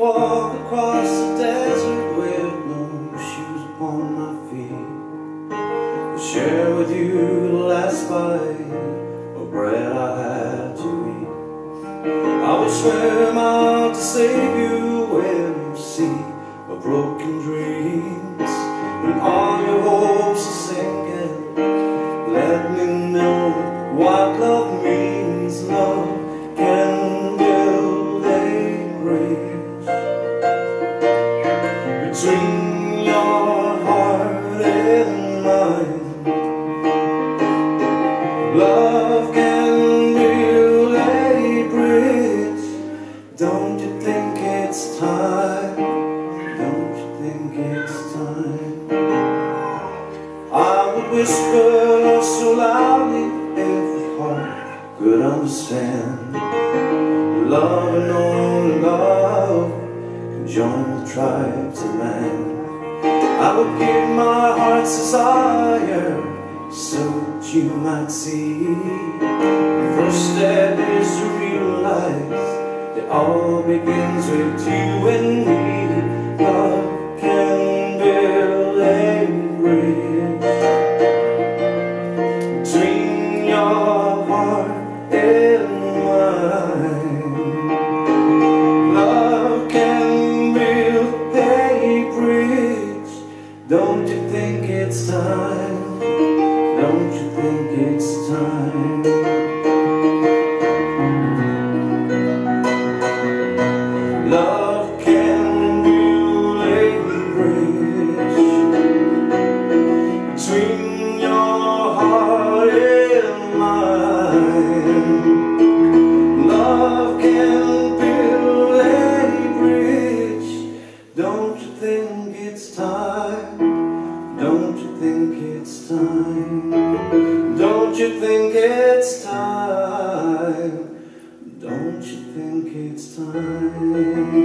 walk across the desert with no shoes upon my feet. I'll share with you the last bite of bread I had to eat. I will swim out to save you when your heart and mine. Love can build a bridge. Don't you think it's time? Don't you think it's time? I would whisper love so loudly every heart could understand. Love and only love join the tribes of man. I would give my heart's desire so that you might see. The first step is to realize that all begins with you and me. Don't you think it's time? Don't you think it's time? It's time? Don't you think it's time? Don't you think it's time? Don't you think it's time?